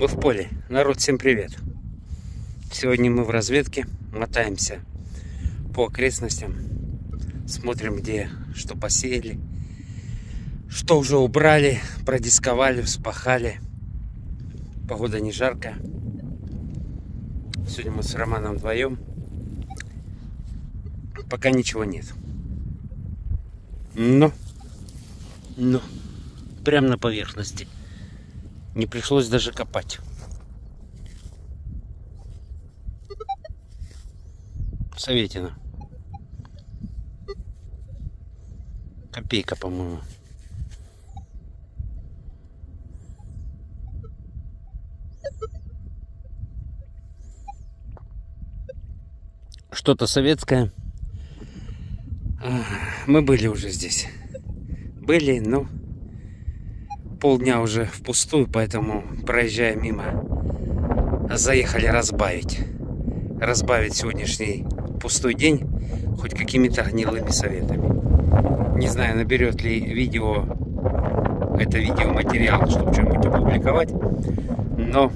Мы в поле. Народ, всем привет. Сегодня мы в разведке. Мотаемся по окрестностям. Смотрим, где что посеяли. Что уже убрали, продисковали, вспахали. Погода не жаркая. Сегодня мы с Романом вдвоем. Пока ничего нет. Но, но, прямо на поверхности. Не пришлось даже копать. Советина. Копейка, по-моему. Что-то советское. Мы были уже здесь. Были, но полдня уже впустую, поэтому, проезжая мимо, заехали разбавить. Разбавить сегодняшний пустой день хоть какими-то гнилыми советами. Не знаю, наберет ли видео, это видеоматериал, чтобы что-нибудь опубликовать, но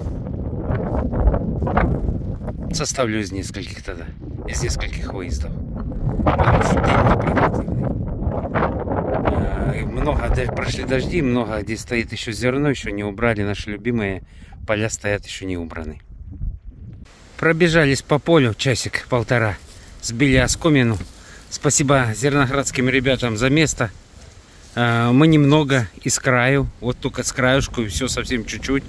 составлю из нескольких тогда, из нескольких выездов. Потому что день много прошли дожди, много где стоит еще зерно, еще не убрали. Наши любимые поля стоят еще не убраны. Пробежались по полю часик-полтора. Сбили оскомину. Спасибо зерноградским ребятам за место. А, мы немного из краю. Вот только с краюшку и все совсем чуть-чуть.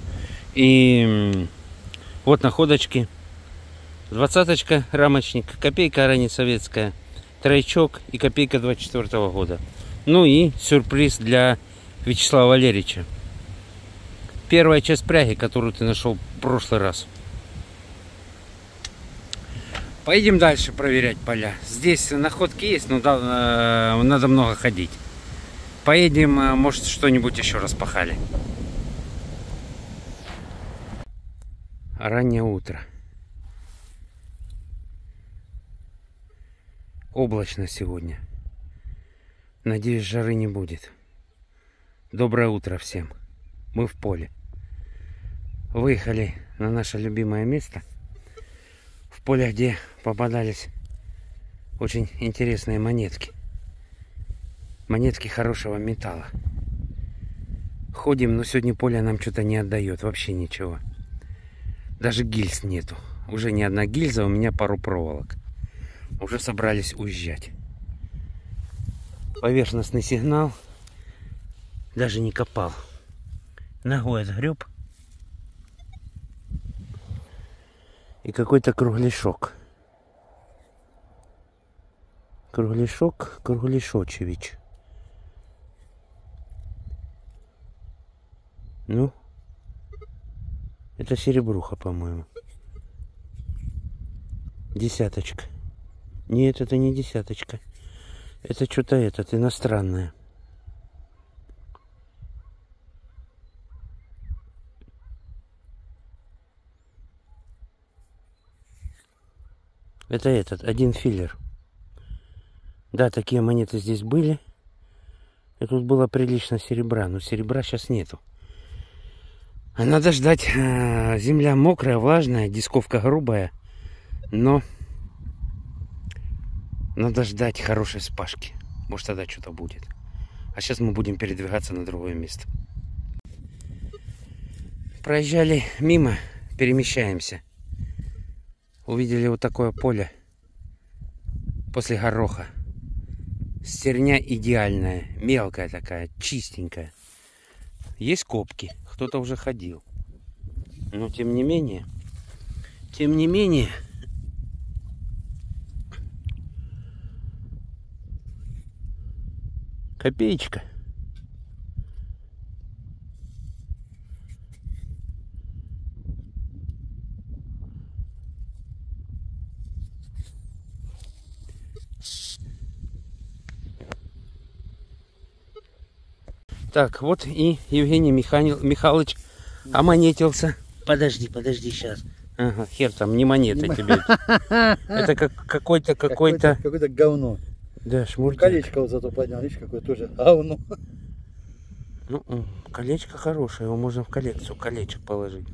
И вот находочки. Двадцаточка рамочник. Копейка ранее советская. Тройчок и копейка 24 -го года. Ну и сюрприз для Вячеслава Валерьевича. Первая часть пряги, которую ты нашел в прошлый раз. Поедем дальше проверять поля. Здесь находки есть, но э, надо много ходить. Поедем, э, может, что-нибудь еще распахали. Раннее утро. Облачно сегодня. Надеюсь, жары не будет. Доброе утро всем. Мы в поле. Выехали на наше любимое место. В поле, где попадались очень интересные монетки. Монетки хорошего металла. Ходим, но сегодня поле нам что-то не отдает. Вообще ничего. Даже гильз нету. Уже не одна гильза, у меня пару проволок. Уже собрались уезжать поверхностный сигнал. Даже не копал. Ногой отгреб. И какой-то кругляшок. Кругляшок, кругляшочевич. Ну, это серебруха, по-моему. Десяточка. Нет, это не десяточка. Это что-то этот иностранное. Это этот, один филлер. Да, такие монеты здесь были. И тут было прилично серебра, но серебра сейчас нету. А надо ждать. Э, земля мокрая, влажная, дисковка грубая. Но надо ждать хорошей спашки. Может тогда что-то будет. А сейчас мы будем передвигаться на другое место. Проезжали мимо, перемещаемся. Увидели вот такое поле после гороха. Стерня идеальная, мелкая такая, чистенькая. Есть копки, кто-то уже ходил. Но тем не менее, тем не менее, Копеечка. Так, вот и Евгений Михаил, Михайлович омонетился. Подожди, подожди, сейчас. Ага, хер там, не монета тебе. Это как какой-то, какой-то... Какое-то говно. Да, шмуртик. Колечко вот зато поднял, видишь, какое тоже говно. Ну, колечко хорошее, его можно в коллекцию колечек положить.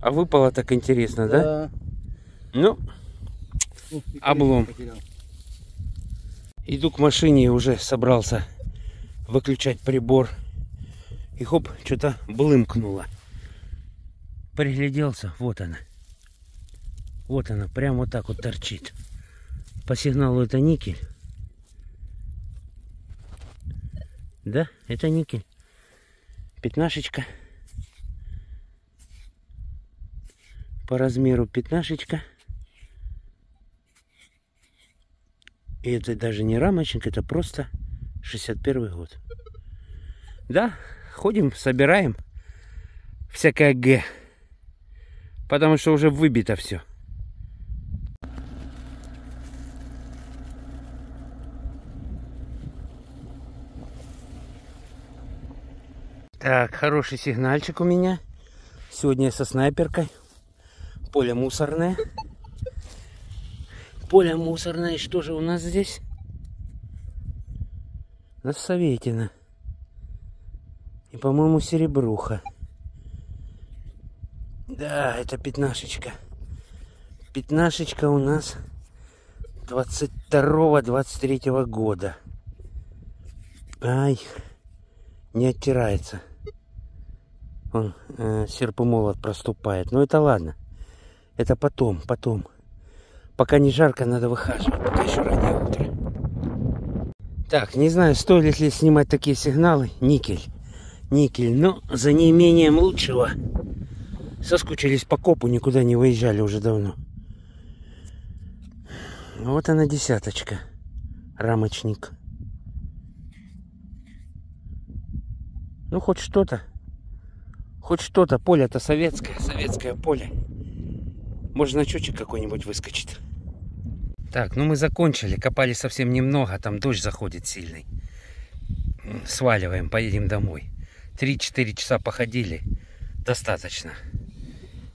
А выпало так интересно, да? Ну, Ух, Облом. потерял. иду к машине и уже собрался выключать прибор. И хоп, что-то блымкнуло. Пригляделся, вот она. Вот она, прямо вот так вот торчит. По сигналу это никель. Да, это никель. Пятнашечка. По размеру пятнашечка. И это даже не рамочник, это просто 61 год. Да, ходим, собираем всякое Г. Потому что уже выбито все. Так, хороший сигнальчик у меня. Сегодня со снайперкой. Поле мусорное. Поле мусорное. И что же у нас здесь? Носоветина. И, по-моему, серебруха. Да, это пятнашечка. Пятнашечка у нас 22-23 года. Ай, не оттирается. Он э, серп и молот проступает. Но это ладно. Это потом, потом. Пока не жарко, надо выхаживать. Пока еще раннее утро. Так, не знаю, стоит ли снимать такие сигналы. Никель. Никель. Но за неимением лучшего. Соскучились по копу, никуда не выезжали уже давно. Вот она десяточка. Рамочник. Ну, хоть что-то. Хоть что-то. Поле-то советское. Советское поле. Может, значочек какой-нибудь выскочит. Так, ну мы закончили. Копали совсем немного. Там дождь заходит сильный. Сваливаем, поедем домой. 3-4 часа походили. Достаточно.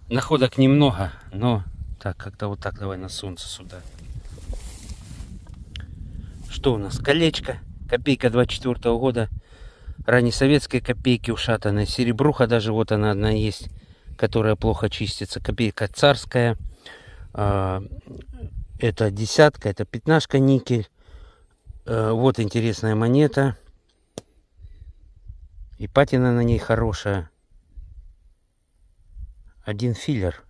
Находок немного, но... Так, как-то вот так давай на солнце сюда. Что у нас? Колечко. Копейка 24 года. Раннесоветские копейки ушатанные. Серебруха даже вот она одна есть, которая плохо чистится. Копейка царская. А, Это десятка, это пятнашка никель. Э, Вот интересная монета. И патина на ней хорошая. Один филлер.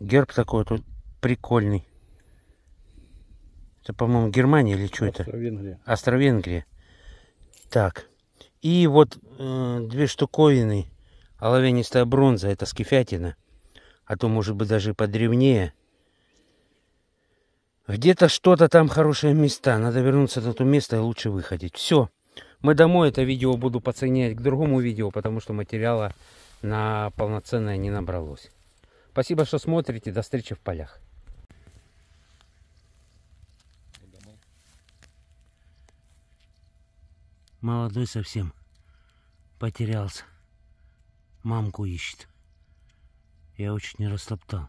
Герб такой тут прикольный. Это, по-моему, Германия или что это? Австро-Венгрия. Австро-Венгрия. Так. И вот э, две штуковины. Оловянистая бронза. Это скифятина. А то, может быть, даже подревнее. Где-то что-то там хорошие места. Надо вернуться на то место и лучше выходить. Все. Мы домой это видео буду подсоединять к другому видео, потому что материала на полноценное не набралось. Спасибо, что смотрите. До встречи в полях. Молодой совсем. Потерялся. Мамку ищет. Я очень не растоптал.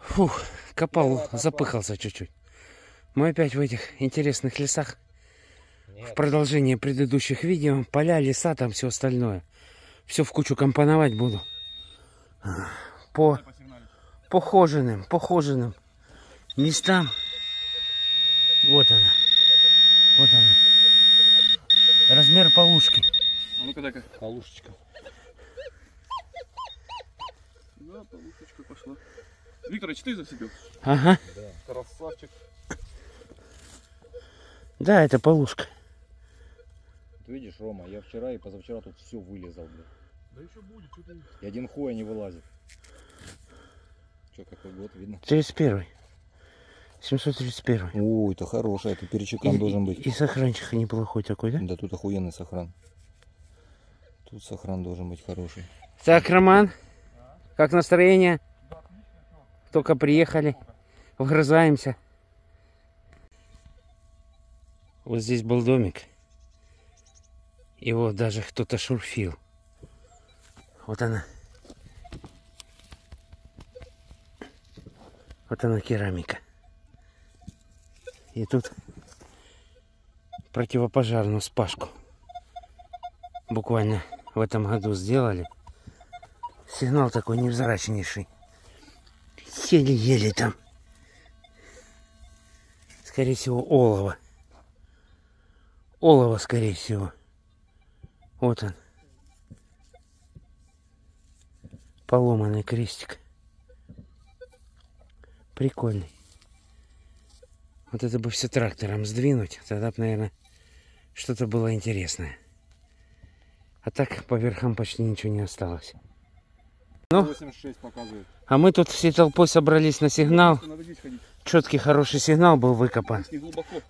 Фух, копал, запыхался чуть-чуть. Мы опять в этих интересных лесах. В продолжение предыдущих видео. Поля, леса, там все остальное. Все в кучу компоновать буду. По похоженным, похоженным местам. Вот она. Вот она. Размер полушки. А ну-ка дай-ка. Полушечка. Да, полушечка пошла. Викторович, ты засыпил? Ага. Красавчик. Да, это полушка. Ты видишь, Рома, я вчера и позавчера тут все вылезал, блядь. Да еще будет, что ты... И один хуя не вылазит. Че, какой год видно? 31. 731. Ой, это хороший, это перечекан И, должен быть. и сохранчик неплохой такой, да? Да тут охуенный сохран. Тут сохран должен быть хороший. Так, Роман, как настроение? Только приехали, вгрызаемся. Вот здесь был домик. Его даже кто-то шурфил. Вот она. Вот она керамика. И тут противопожарную спашку. Буквально в этом году сделали. Сигнал такой невзрачнейший. Еле-еле там. Скорее всего, олово. Олово, скорее всего. Вот он. Поломанный крестик. Прикольный. Вот это бы все трактором сдвинуть, тогда бы, наверное, что-то было интересное. А так по верхам почти ничего не осталось. Ну? 86 показывает. А мы тут всей толпой собрались на сигнал. Ходить. Четкий хороший сигнал был выкопан,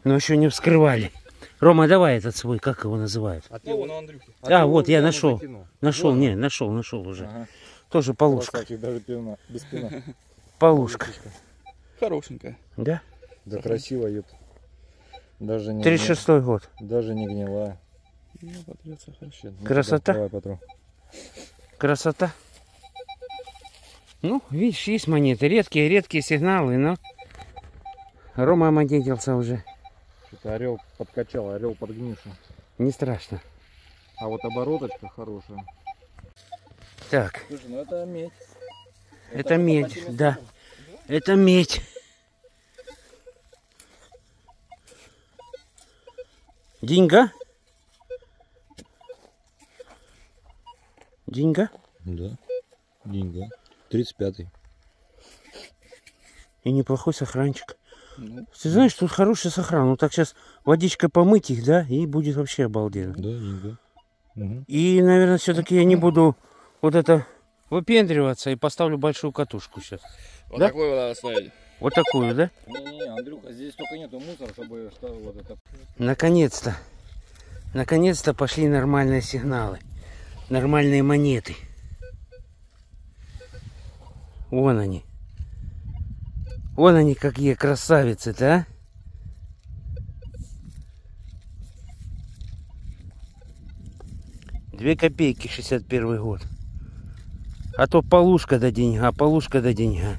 но еще не вскрывали. Рома, давай этот свой, как его называют? А Ну, вон у Андрюхи. А, вот, я нашел. Нашел, не, нашел, нашел уже. Ага. Тоже полушка. Красавчик, даже пина, без пина. Полушка. Хорошенькая. Да? Да красиво, ёпт. Даже не, 36 год. даже не гнилая. Ну, потрется хорошо. Ну, Красота. Давай, потру. Красота. Ну, видишь, есть монеты. Редкие, редкие сигналы, но... Рома омонетился уже. Что-то орел подкачал, орел подгнивший. Не страшно. А вот обороточка хорошая. Так, Слушай, ну это медь. это медь, да. Это медь. Деньга? Деньга? Да. Деньга. 35-й. И неплохой сохранчик. Ну, Ты знаешь, тут хороший сохран. Ну так сейчас водичкой помыть их, да, и будет вообще обалденно. Да, деньга. Угу. И, наверное, все-таки я не буду вот это выпендриваться и поставлю большую катушку сейчас. Вот Да? такой вот надо ставить. Вот такую, да? Не-не-не, Андрюха, здесь только нету мусора, чтобы что вот это... Наконец-то. Наконец-то пошли нормальные сигналы. Нормальные монеты. Вон они. Вон они какие красавицы-то, а? Две копейки, 61 год. А то полушка до деньга, полушка до деньга.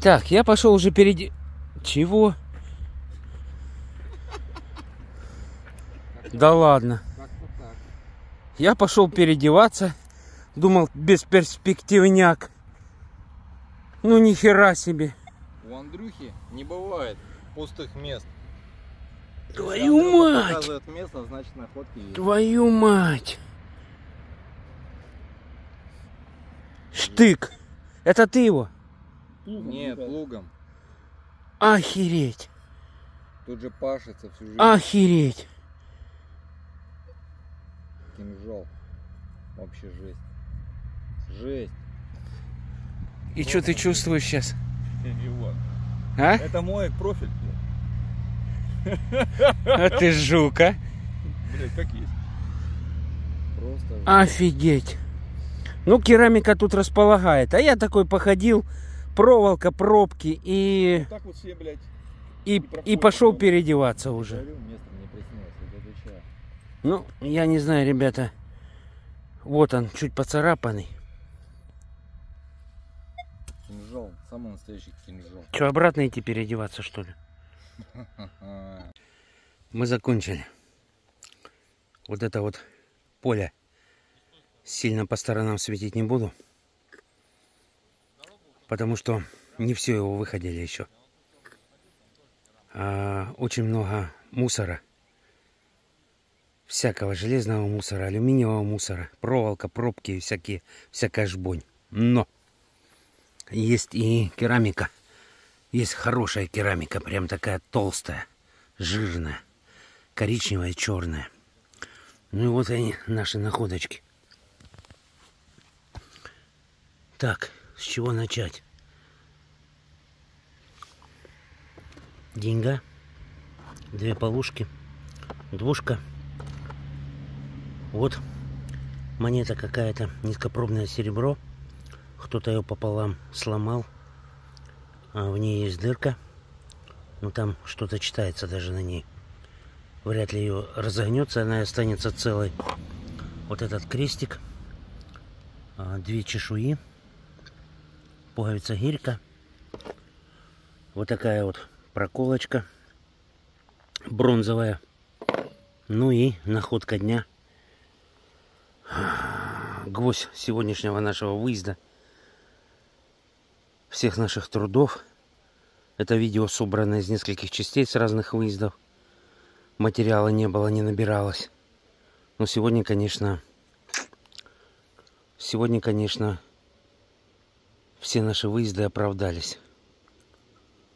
Так, я пошел уже впереди. Чего? Да ладно. Я пошел переодеваться. Думал, бесперспективняк. Ну ни хера себе. У Андрюхи не бывает пустых мест. Твою мать! место, значит находки есть. Твою мать! Штык! Это ты его? Нет, плугом. Охереть! Тут же пашется всю жизнь. Охереть! Кинжал. Вообще жесть. Жесть. И что ты чувствуешь сейчас? Вот. А? Это мой профиль. А ты жук, а? Блять, как есть. Просто. Офигеть! Ну, керамика тут располагает. А я такой походил, проволока, пробки и, Вот так вот все, блядь. и, и пошел переодеваться уже. Говорю? Ну, я не знаю, ребята. Вот он, чуть поцарапанный. Кинжал. Самый настоящий кинжал. Че, обратно идти переодеваться, что ли? Мы закончили. Вот это вот поле. Сильно по сторонам светить не буду. Потому что не все его выходили еще. А, очень много мусора. Всякого железного мусора, алюминиевого мусора, проволока, пробки и всякие, всякая жбонь. Но есть и керамика. Есть хорошая керамика, прям такая толстая, жирная, коричневая, черная. Ну и вот они, наши находочки. Так, с чего начать? Деньга, две полушки, двушка. Вот монета какая-то, низкопробное серебро. Кто-то ее пополам сломал. А в ней есть дырка. Ну там что-то читается даже на ней. Вряд ли ее разогнется, она останется целой. Вот этот крестик. а, Две чешуи. Пуговица гирька. Вот такая вот проколочка бронзовая. Ну и находка дня. Гвоздь сегодняшнего нашего выезда. Всех наших трудов. Это видео собрано из нескольких частей с разных выездов. Материала не было, не набиралось. Но сегодня, конечно, сегодня, конечно, все наши выезды оправдались.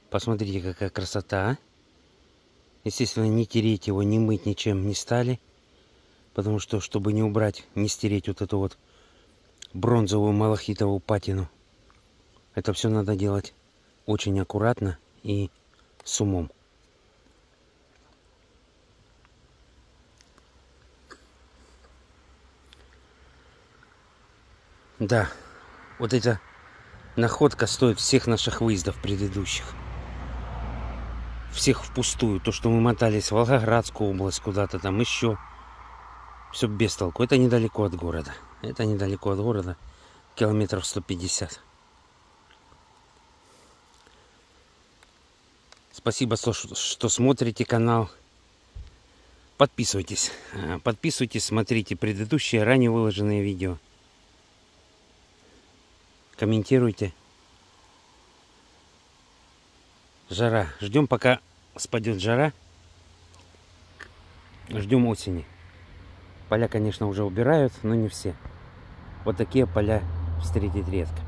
Посмотрите, какая красота, а? Естественно, не тереть его, не мыть ничем не стали. Потому что, чтобы не убрать, не стереть вот эту вот бронзовую малахитовую патину, это все надо делать очень аккуратно и с умом. Да, вот эта находка стоит всех наших выездов предыдущих. Всех впустую. То, что мы мотались в Волгоградскую область, куда-то там еще. Все без толку. Это недалеко от города. Это недалеко от города. Километров 150. Спасибо, что смотрите канал. Подписывайтесь. Э, подписывайтесь, смотрите предыдущие, ранее выложенные видео. Комментируйте. Жара. Ждем, пока спадет жара. Ждем осени. Поля, конечно, уже убирают, но не все. Вот такие поля встретить редко.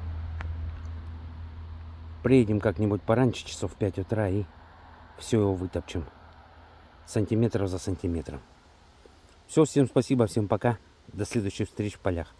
Приедем как-нибудь пораньше, часов в 5 утра, и все его вытопчем. Сантиметров за сантиметром. Все, всем спасибо, всем пока. До следующих встреч в полях.